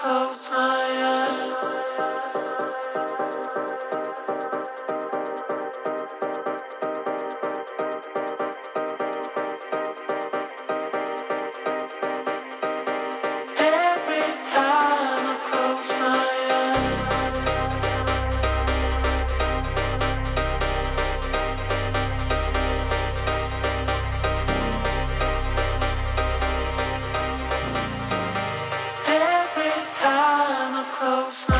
close my close my